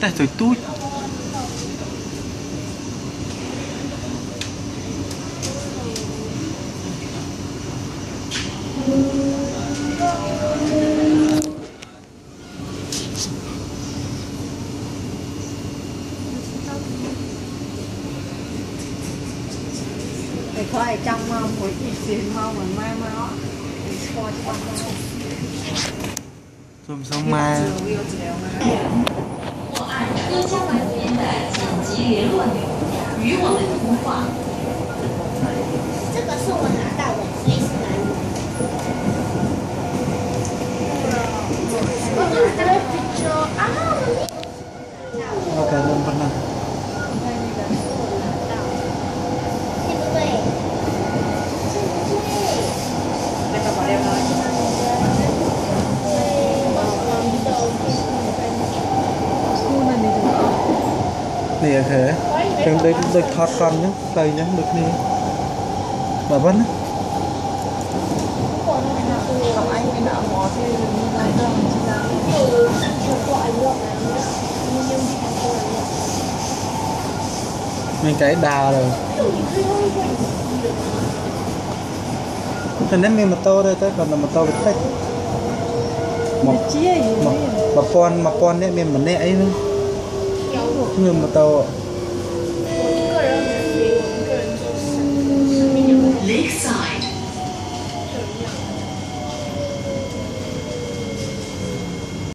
Tại rồi tui Thì thôi trong mỗi ít tiền mau mà mai mau Thì thôi trong mau Rồi xong mai. 新疆那边的紧急联络点与我们通话。 នេះអូខេចឹងដូចដូចថតកង់អញ្ចឹងផ្លូវអញ្ចឹងដូចគ្នាបើប៉ុណ្ណា không anh cái nợ mò thì lại đâu chỉ là មានគេដើរទៅតែនេះមានម៉ូតូដែរតែគាត់តែម៉ូតូវាតិចមក chia gì មក1000 1000នេះមានម្នាក់អីហ្នឹង 你们不走。